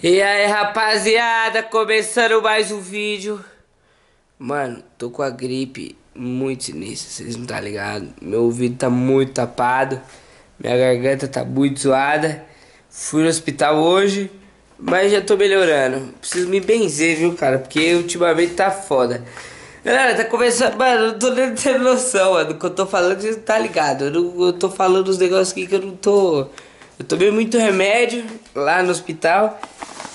E aí, rapaziada, começando mais um vídeo. Mano, tô com a gripe muito sinistra, vocês não tá ligado? Meu ouvido tá muito tapado, minha garganta tá muito zoada. Fui no hospital hoje, mas já tô melhorando. Preciso me benzer, viu, cara? Porque ultimamente tá foda. Galera, tá começando. Mano, eu não tô nem tendo noção, mano, do que eu tô falando, você tá ligado? Eu, não, eu tô falando uns negócios aqui que eu não tô. Eu tomei muito remédio lá no hospital.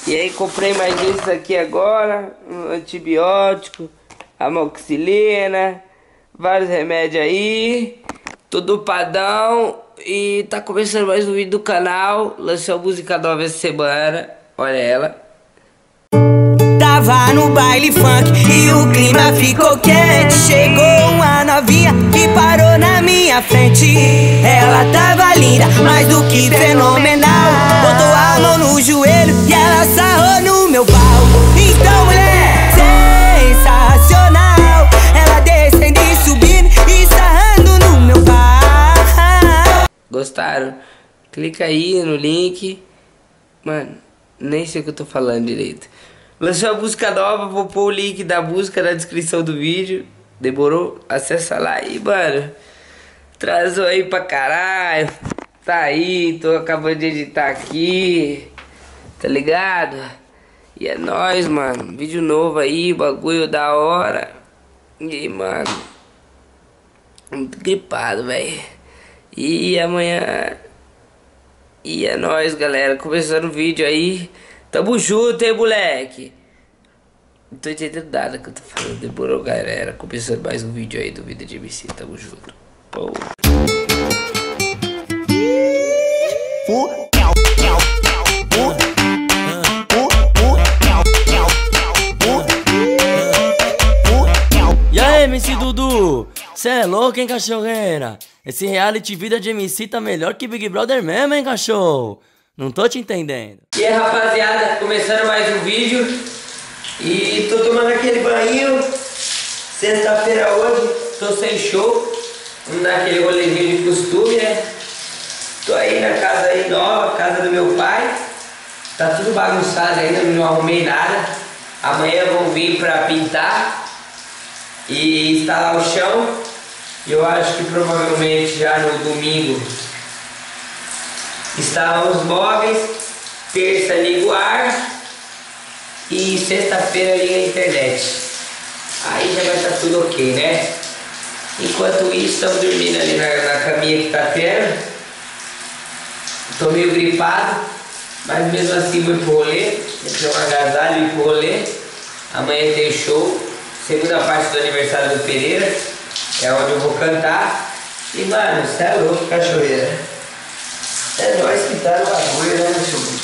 E aí comprei mais esse aqui agora, um antibiótico, amoxicilina, vários remédios aí, tudo padrão. E tá começando mais um vídeo do canal, lancei uma música nova essa semana, olha ela. Tava no baile funk e o clima ficou quente Chegou uma novinha e parou na minha frente Ela tava linda, mais do que fenomenal Botou a mão no joelho e ela sarrou no meu pau Então mulher, sensacional Ela descendo e subindo e sarrando no meu pau Gostaram? Clica aí no link. Mano, nem sei o que eu tô falando direito. Lancei uma música nova, vou pôr o link da música na descrição do vídeo. Demorou? Acessa lá e, mano. Trazou aí pra caralho. Tá aí, tô acabando de editar aqui. Tá ligado? E é nóis, mano. Vídeo novo aí, bagulho da hora. E, mano. Muito gripado, velho. E amanhã. E é nóis, galera. Começando o vídeo aí. Tamo junto, hein, moleque? Não tô entendendo nada que eu tô falando. Demorou, galera. Começando mais um vídeo aí do Vida de MC. Tamo junto. Pô. E aí, MC Dudu? Cê é louco, hein, cachorreira? Esse reality vida de MC tá melhor que Big Brother mesmo, hein, cachorro? Não tô te entendendo. E aí, rapaziada, começando mais um vídeo. E tô tomando aquele banho. Sexta-feira hoje, tô sem show. Vamos dar aquele rolezinho de costume, né? Tô aí na casa aí nova, casa do meu pai. Tá tudo bagunçado ainda, não arrumei nada. Amanhã vão vir pra pintar e instalar o chão. E eu acho que provavelmente já no domingo instalam os móveis, terça liga o ar e sexta-feira liga a internet. Aí já vai estar tudo ok, né? Enquanto isso, estamos dormindo ali na, na caminha que tá tendo. Tô meio gripado, mas mesmo assim vou pro rolê. Entrei um agasalho e pro rolê. Amanhã tem show, segunda parte do aniversário do Pereira, é onde eu vou cantar. E mano, você é louco, cachoeira. É nós que tá no bagulho, né, meu chuva?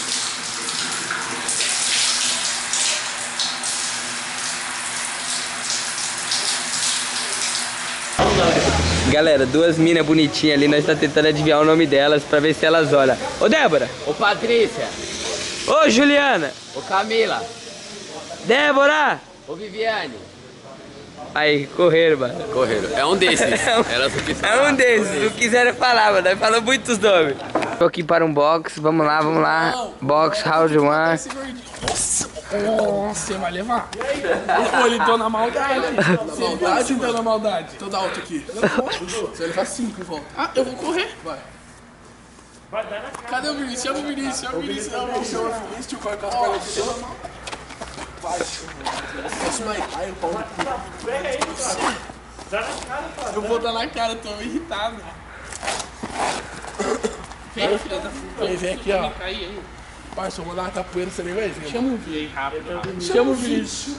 Galera, duas minas bonitinhas ali, nós tá tentando adivinhar o nome delas pra ver se elas olham. Ô Débora! Ô Patrícia, Ô Juliana! ô Camila, Débora! ô Viviane. Aí, correram, mano. Correram. É um desses. Elas não quis É um desses, não quiseram falar, mano. Nós falamos muitos nomes. Tô aqui para um box, vamos lá, vamos lá. Box, round one. Nossa, nossa, você vai levar? Pô, ele deu na maldade. Na maldade deu na maldade? Tô da alto aqui. Você vai levar cinco em volta. Ah, eu vou correr. Vai. Cadê o Vinícius? Chama o Vinícius, chama o Vinícius. Chama o Vinícius, chama o Vinícius. Tio, corre com as pernas. Vai? Ai, o pau no cu. Eu vou dar na cara, eu tô irritado. Vem, filha da puta. Vem, vem aqui, ó. Parça, eu vou dar uma capoeira, você nem vai ver. Chama o Vinícius. Chama o Vinícius.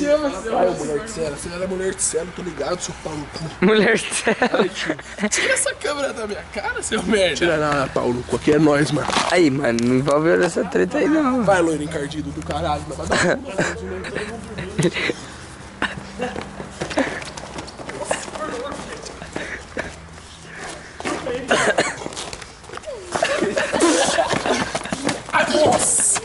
Chama o Ai, mulher de cela. Você era mulher de cela, tô ligado, seu pau no cu. Mulher séria. Tira essa câmera da minha cara, seu merda. Tira nada, pau no cu. Aqui é nós, mano. Aí, mano, não envolve essa treta aí não. Vai, loiro encardido do caralho. Vai dar uma Ai, nossa!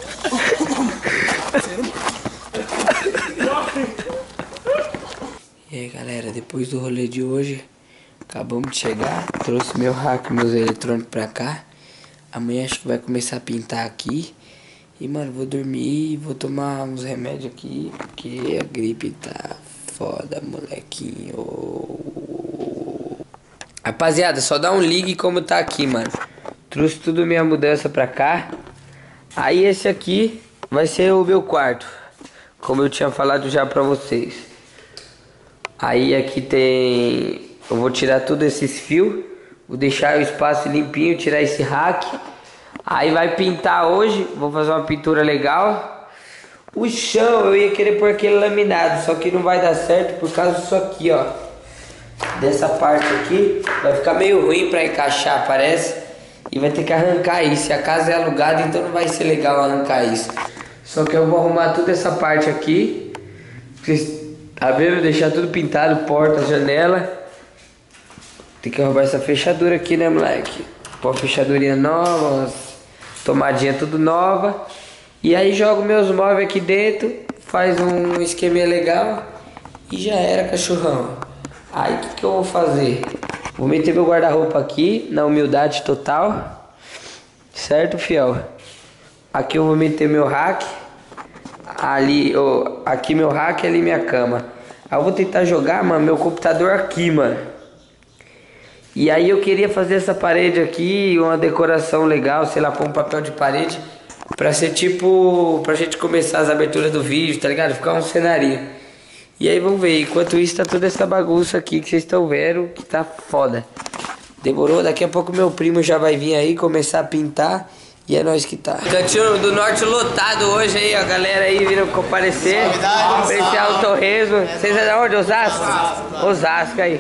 E aí, galera, depois do rolê de hoje, acabamos de chegar. Trouxe meu hack, meus eletrônicos pra cá. Amanhã acho que vai começar a pintar aqui. E, mano, vou dormir, vou tomar uns remédios aqui, porque a gripe tá foda, molequinho. Rapaziada, só dá um ligue como tá aqui, mano. Trouxe tudo minha mudança pra cá. Aí esse aqui vai ser o meu quarto. Como eu tinha falado já pra vocês. Aí aqui tem... Eu vou tirar todos esses fios. Vou deixar o espaço limpinho, tirar esse rack. Aí vai pintar hoje, vou fazer uma pintura legal. O chão eu ia querer pôr aquele laminado, só que não vai dar certo por causa disso aqui, ó. Dessa parte aqui, vai ficar meio ruim pra encaixar, parece. E vai ter que arrancar isso. A casa é alugada, então não vai ser legal arrancar isso. Só que eu vou arrumar toda essa parte aqui. Vocês vendo? Deixar tudo pintado, porta, janela. Tem que arrumar essa fechadura aqui, né, moleque? Pôr fechadurinha nova, tomadinha tudo nova. E aí jogo meus móveis aqui dentro, faz um esqueminha legal e já era, cachorrão. Aí o que, que eu vou fazer? Vou meter meu guarda-roupa aqui, na humildade total. Certo, fiel? Aqui eu vou meter meu rack. Ali, oh, aqui meu rack ali minha cama. Aí eu vou tentar jogar, mano, meu computador aqui, mano. E aí eu queria fazer essa parede aqui, uma decoração legal, sei lá, pôr um papel de parede. Pra ser tipo, pra gente começar as aberturas do vídeo, tá ligado? Ficar um cenário. E aí vamos ver, enquanto isso tá toda essa bagunça aqui que vocês estão vendo, que tá foda. Demorou? Daqui a pouco meu primo já vai vir aí começar a pintar. E é nós que tá. Cantinho do Norte lotado hoje aí, a galera aí vindo comparecer. O torresmo. Vocês é da onde? Osasco? Osasco aí.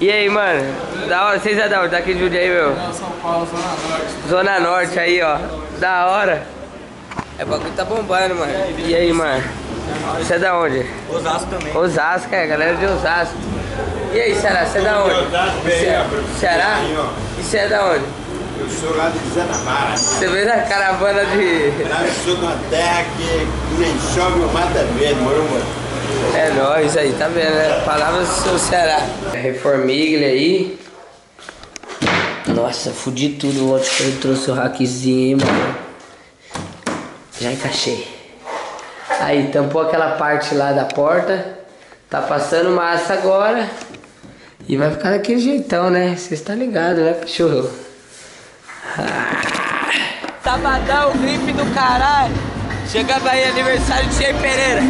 E aí, mano? Da hora, vocês é da onde? Daqui de Jundiaí, meu? São Paulo, Zona Norte. Zona Norte aí, ó. Da hora. É, o bagulho tá bombando, mano. E aí, mano? Você é da onde? Osasco também. Osasco, é, galera de Osasco. E aí, Ceará, você é da onde? Ce- Ceará? E você é da onde? Eu sou lá de Zanamara. Você veio da caravana de... Nasceu numa terra que nem chove ou mata verde, morou mano. É nóis aí, tá vendo, né? Palavras do seu Ceará. Reformiglia aí. Nossa, fudi tudo ontem que eu trouxe o hackzinho, mano. Já encaixei. Aí, tampou aquela parte lá da porta. Tá passando massa agora. E vai ficar daquele jeitão, né? Vocês estão ligados, né, cachorro? Sabadão, gripe do caralho. Chegando aí, aniversário de Shea Pereira.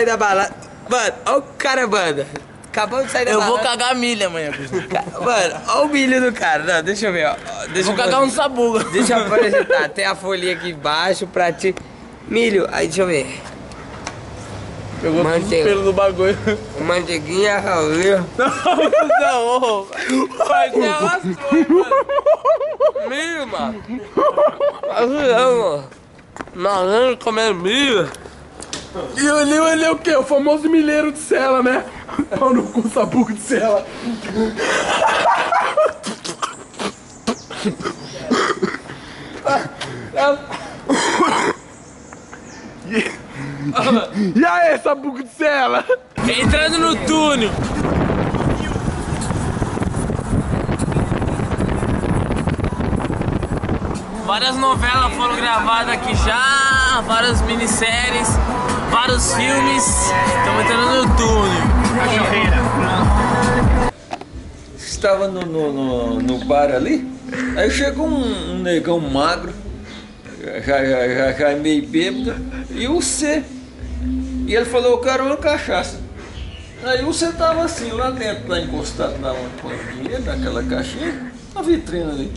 Sair da balada. Mano, olha o cara, mano. Acabamos de sair da Eu balada. vou cagar milha amanhã. Mano, olha o milho do cara. Não, deixa eu ver, ó. Deixa Vou eu cagar um sabugo. Deixa eu apresentar. Tem a folhinha aqui embaixo pra ti. Milho, aí deixa eu ver. Pegou Manteiga. pelo do bagulho. Manteiguinha, Raul. Não, ô. Mas é mano. Milho, mano. Vacilão, mano. Malandro comendo milho. E Lio, ele é o quê? O famoso milheiro de cela, né? Pau no cu, sabugo de cela. E aí, sabugo de cela? Entrando no túnel. Várias novelas foram gravadas aqui já, várias minisséries, vários filmes. Estamos entrando no túnel. Estava no, no, no, no bar ali, aí chegou um, um negão magro, já, já, já, já meio bêbado, e o C. E ele falou, eu quero uma cachaça. Aí o C tava assim, lá dentro, lá encostado na o dinheiro, naquela caixinha, na vitrine ali.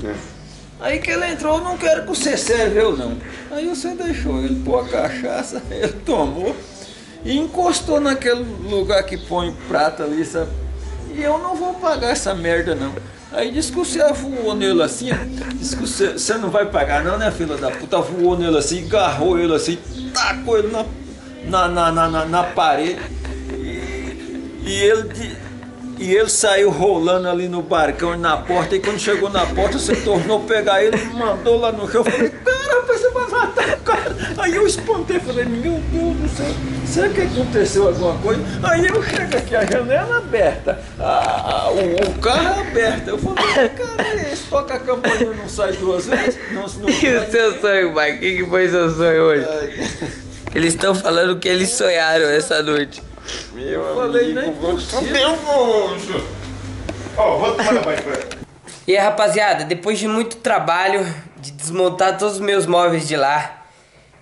Aí que ele entrou, não quero que o C serve eu não. Aí o C deixou ele pôr a cachaça, ele tomou e encostou naquele lugar que põe prata ali, sabe? E eu não vou pagar essa merda não. Aí disse que o C voou nele assim, disse que você você não vai pagar não, né filha da puta? Voou nele assim, agarrou ele assim, tacou ele na, na, na, na, na parede. E, e ele... e ele saiu rolando ali no barcão na porta, e quando chegou na porta, você tornou pegar ele e mandou lá no chão. Eu falei, cara, rapaz, você vai matar o cara. Aí eu espantei, falei, meu Deus do céu, será que aconteceu alguma coisa? Aí eu chego aqui, a janela aberta, a- a- o, o carro aberto. Eu falei, cara, é esse toca a campanha não sai duas vezes? Não, não E o seu sonho, pai? O que, foi seu sonho hoje? Eles estão falando que eles sonharam essa noite. Eu falei, nem Meu moço! Ó, vou tomar. E aí, rapaziada, depois de muito trabalho, de desmontar todos os meus móveis de lá,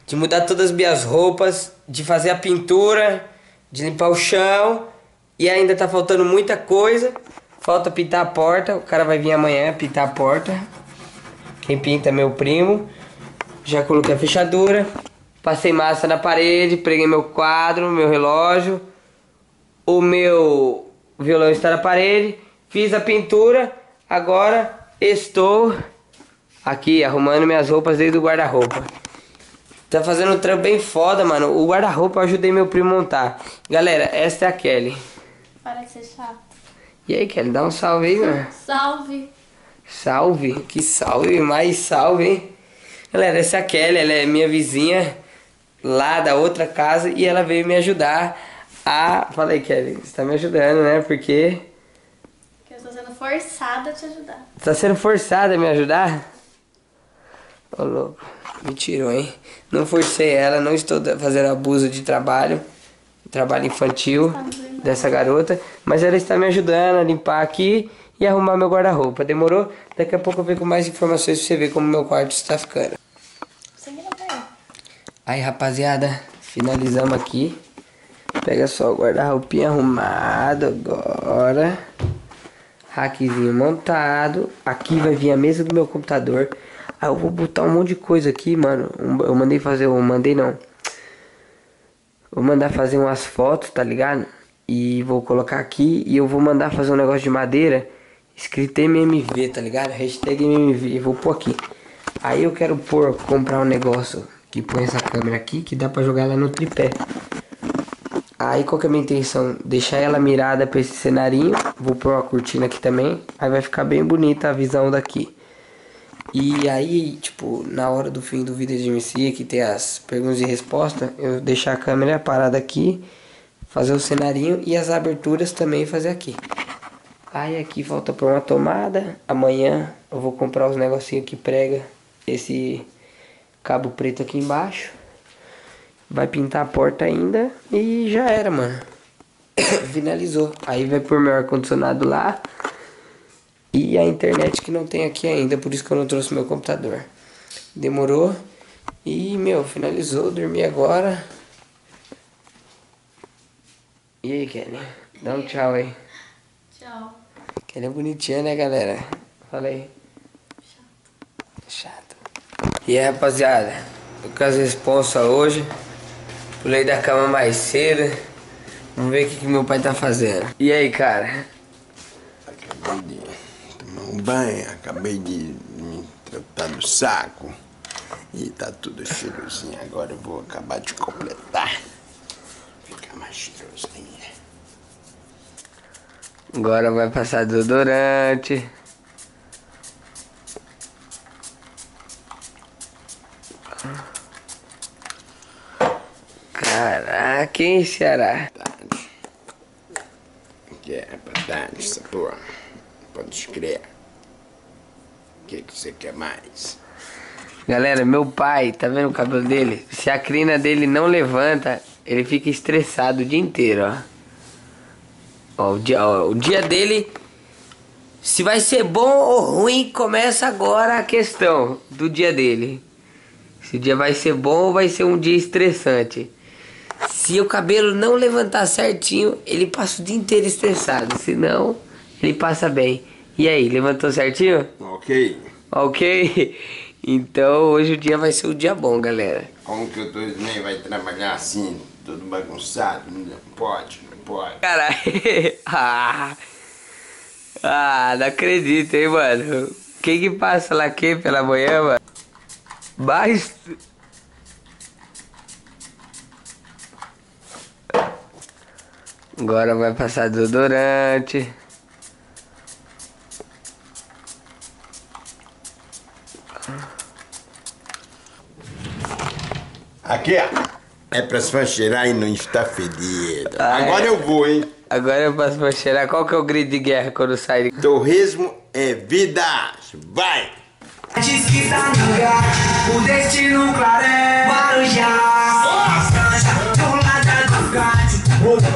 de mudar todas as minhas roupas, de fazer a pintura, de limpar o chão, e ainda tá faltando muita coisa. Falta pintar a porta, o cara vai vir amanhã pintar a porta. Quem pinta é meu primo. Já coloquei a fechadura, passei massa na parede, preguei meu quadro, meu relógio. O meu violão está na parede, fiz a pintura, agora estou aqui arrumando minhas roupas desde o guarda-roupa. Tá fazendo um trampo bem foda, mano. O guarda-roupa eu ajudei meu primo a montar. Galera, essa é a Kelly. Para de ser chato. E aí, Kelly, dá um salve aí, mano. Salve. Salve, que salve, mais salve, hein? Galera, essa é a Kelly, ela é minha vizinha lá da outra casa e ela veio me ajudar a. Falei, Kelly, você tá me ajudando, né? Porque Que eu estou sendo forçada a te ajudar. tá sendo forçada a me ajudar? Ô louco, me tirou, hein? Não forcei ela, não estou fazendo abuso de trabalho, trabalho infantil dessa garota, mas ela está me ajudando a limpar aqui e arrumar meu guarda-roupa. Demorou? Daqui a pouco eu venho com mais informações pra você ver como meu quarto está ficando. Você. Aí, rapaziada, finalizamos aqui. Pega só o guarda-roupinha arrumado agora. Rackzinho montado. Aqui vai vir a mesa do meu computador. Aí eu vou botar um monte de coisa aqui, mano. Eu mandei fazer, eu mandei não. Vou mandar fazer umas fotos, tá ligado? E vou colocar aqui e eu vou mandar fazer um negócio de madeira escrito MMV, tá ligado? Hashtag MMV, vou pôr aqui. Aí eu quero pôr, comprar um negócio que põe essa câmera aqui, que dá pra jogar ela no tripé. Aí qual que é a minha intenção? Deixar ela mirada pra esse cenarinho. Vou pôr uma cortina aqui também. Aí vai ficar bem bonita a visão daqui. E aí, tipo, na hora do fim do vídeo de MC, que tem as perguntas e respostas, eu deixar a câmera parada aqui, fazer o cenarinho e as aberturas também fazer aqui. Aí aqui falta por uma tomada. Amanhã eu vou comprar os negocinhos que prega esse cabo preto aqui embaixo. Vai pintar a porta ainda e já era, mano. Finalizou. Aí vai pôr meu ar-condicionado lá. E a internet que não tem aqui ainda, por isso que eu não trouxe meu computador. Demorou. E, meu, finalizou. Dormi agora. E aí, Kelly? Dá um tchau aí. Tchau. Kelly é bonitinha, né, galera? Fala aí. Chato. E aí, rapaziada? Tô com as responsas hoje. Pulei da cama mais cedo. Vamos ver o que, que meu pai tá fazendo. E aí, cara? Acabei de tomar um banho, acabei de me tratar do saco. E tá tudo cheirosinho. Agora eu vou acabar de completar. Ficar mais cheiroso ainda. Agora vai passar desodorante. Caraca, hein, Ceará? Que é pra tarde, essa porra. Pode crer. O que, que você quer mais? Galera, meu pai, tá vendo o cabelo dele? Se a crina dele não levanta, ele fica estressado o dia inteiro, ó. Ó, o dia, ó, o dia dele, se vai ser bom ou ruim, começa agora a questão do dia dele. Se o dia vai ser bom ou vai ser um dia estressante. Se o cabelo não levantar certinho, ele passa o dia inteiro estressado. Se não, ele passa bem. E aí, levantou certinho? Ok. Ok? Então hoje o dia vai ser um dia bom, galera. Como que o dois meio vai trabalhar assim, todo bagunçado? Não pode, não pode. Caralho. ah, ah, não acredito, hein, mano. Quem que passa lá aqui pela manhã, mano? Mas... Agora vai passar desodorante. Aqui, ó. É pra se cheirar e não estar fedido. Ah, Agora é? eu vou, hein? Agora eu passo pra cheirar. Qual que é o grito de guerra quando sai? de- Torresmo é vida. Vai! Diz que tá no grade, o destino claro é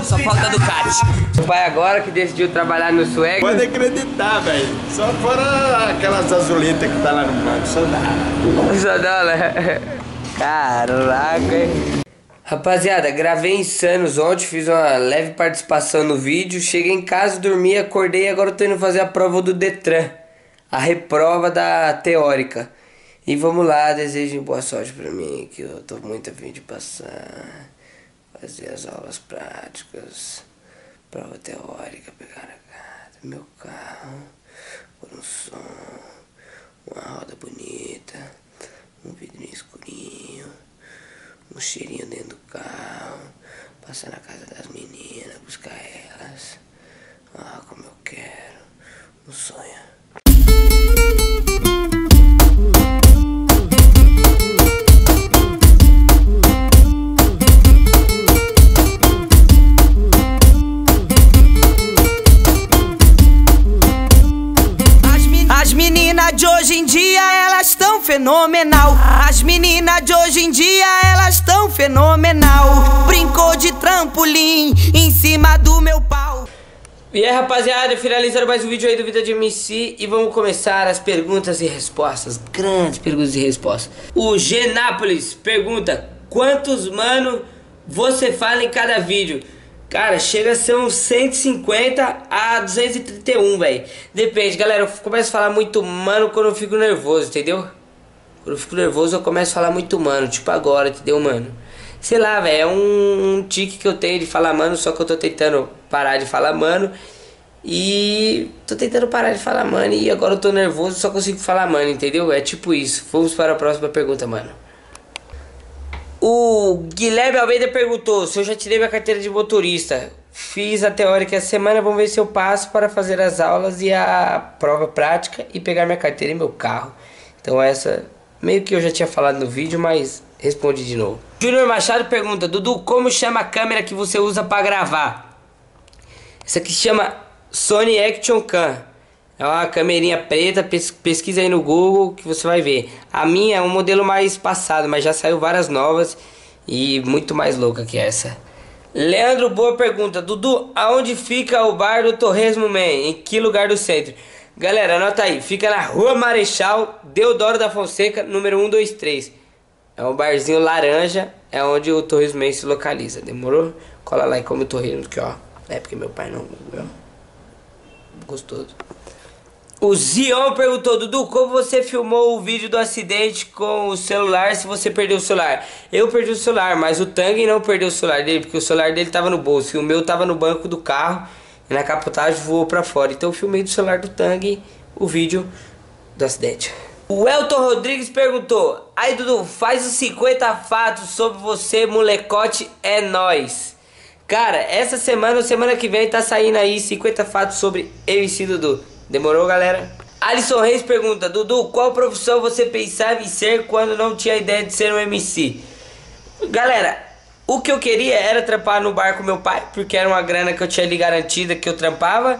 Só falta Ducati. O pai agora que decidiu trabalhar no swag. Pode acreditar, velho. Só fora aquelas azuletas que tá lá no banco. Só dá. Só dá, né? Caraca, hein? Rapaziada, gravei Insanos ontem, fiz uma leve participação no vídeo. Cheguei em casa, dormi, acordei e agora eu tô indo fazer a prova do Detran. A reprova da teórica. E vamos lá, desejem boa sorte pra mim, que eu tô muito afim de passar. Fazer as aulas práticas. Prova teórica, pegar a gata, meu carro, pôr um som, uma roda bonita, um vidrinho escurinho, um cheirinho dentro do carro, passar na casa das meninas, buscar elas. Ah, como eu quero, um sonho. Meninas de hoje em dia, elas tão fenomenal. As meninas de hoje em dia, elas tão fenomenal. Brincou de trampolim em cima do meu pau. E aí rapaziada, finalizando mais um vídeo aí do Vida de MC E vamos começar as perguntas e respostas Grandes perguntas e respostas O Genápolis pergunta Quantos mano você fala em cada vídeo? Cara, chega a ser uns 150 a 231, velho Depende, galera, eu começo a falar muito mano quando eu fico nervoso, entendeu? Quando eu fico nervoso eu começo a falar muito mano Tipo agora, entendeu, mano? Sei lá, velho, é um, um tique que eu tenho de falar mano, só que eu tô tentando parar de falar mano. E tô tentando parar de falar mano e agora eu tô nervoso, só consigo falar mano, entendeu? É tipo isso. Vamos para a próxima pergunta, mano. O Guilherme Almeida perguntou se eu já tirei minha carteira de motorista. Fiz a teórica essa semana, vamos ver se eu passo para fazer as aulas e a prova prática e pegar minha carteira e meu carro. Então essa meio que eu já tinha falado no vídeo, mas respondi de novo. Júnior Machado pergunta: Dudu, como chama a câmera que você usa para gravar? Essa aqui chama Sony Action Cam. É uma câmerinha preta, pes- pesquisa aí no Google que você vai ver. A minha é um modelo mais passado, mas já saiu várias novas e muito mais louca que essa. Leandro Boa pergunta: Dudu, aonde fica o bar do Torresmo Man? Em que lugar do centro? Galera, anota aí. Fica na Rua Marechal Deodoro da Fonseca, número 123. É um barzinho laranja, é onde o Torresmo Man se localiza. Demorou? Cola lá e eu tô rindo aqui, ó. É porque meu pai não? Gostoso. O Zion perguntou, Dudu, como você filmou o vídeo do acidente com o celular se você perdeu o celular? Eu perdi o celular, mas o Tang não perdeu o celular dele, porque o celular dele tava no bolso e o meu tava no banco do carro e na capotagem voou pra fora. Então eu filmei do celular do Tang o vídeo do acidente. O Elton Rodrigues perguntou, aí Dudu, faz os 50 fatos sobre você, molecote, é nós. Cara, essa semana ou semana que vem tá saindo aí 50 fatos sobre MC Dudu. Demorou, galera? Alisson Reis pergunta: Dudu, qual profissão você pensava em ser quando não tinha ideia de ser um MC? Galera, o que eu queria era trampar no bar com meu pai, porque era uma grana que eu tinha ali garantida que eu trampava.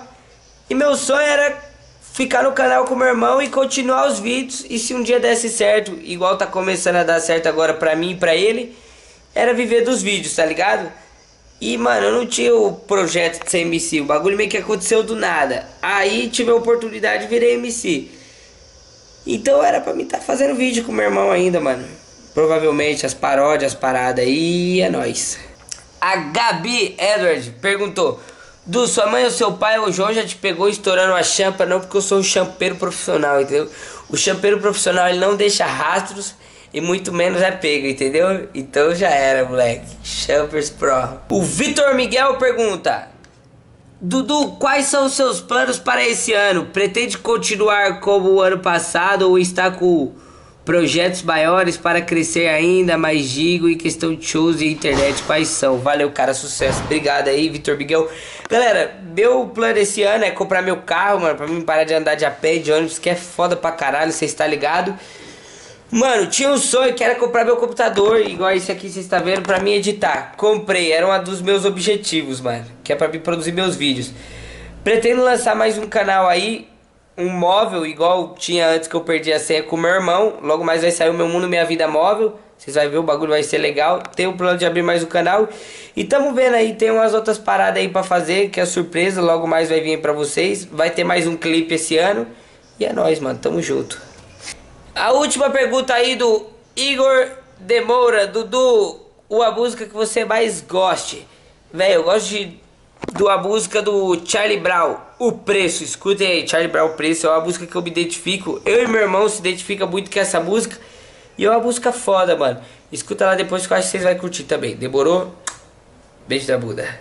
E meu sonho era ficar no canal com meu irmão e continuar os vídeos. E se um dia desse certo, igual tá começando a dar certo agora pra mim e pra ele, era viver dos vídeos, tá ligado? E, mano, eu não tinha o projeto de ser MC. O bagulho meio que aconteceu do nada. Aí tive a oportunidade de virar MC. Então era pra mim estar tá fazendo vídeo com meu irmão ainda, mano. Provavelmente as paródias, as paradas aí, é nóis. A Gabi Edward perguntou: Du, sua mãe ou seu pai ou o João já te pegou estourando a champa? Não, porque eu sou um champeiro profissional, entendeu? O champeiro profissional ele não deixa rastros e muito menos é pego, entendeu? Então já era, moleque. Champers Pro. O Vitor Miguel pergunta: Dudu, quais são os seus planos para esse ano? Pretende continuar como o ano passado ou está com projetos maiores para crescer ainda? Mais digo em questão de shows e internet, quais são? Valeu, cara, sucesso. Obrigado aí, Vitor Miguel. Galera, meu plano esse ano é comprar meu carro, mano, pra mim parar de andar de a pé de ônibus, que é foda pra caralho, você está ligado? Mano, tinha um sonho que era comprar meu computador, igual esse aqui você está vendo, pra mim editar. Comprei, era um dos meus objetivos, mano. Que é pra mim produzir meus vídeos. Pretendo lançar mais um canal aí, um móvel, igual tinha antes que eu perdi a senha com meu irmão. Logo mais vai sair o meu mundo, minha vida móvel. Vocês vão ver, o bagulho vai ser legal. Tenho um plano de abrir mais um canal. E tamo vendo aí, tem umas outras paradas aí pra fazer, que é surpresa. Logo mais vai vir pra vocês. Vai ter mais um clipe esse ano. E é nóis, mano. Tamo junto. A última pergunta aí do Igor Demoura, Dudu, a música que você mais goste. Velho, eu gosto de do a música do Charlie Brown, O Preço. Escutem aí, Charlie Brown, O Preço. É uma música que eu me identifico. Eu e meu irmão se identifica muito com essa música. E é uma música foda, mano. Escuta lá depois que eu acho que vocês vão curtir também. Demorou? Beijo da Buda.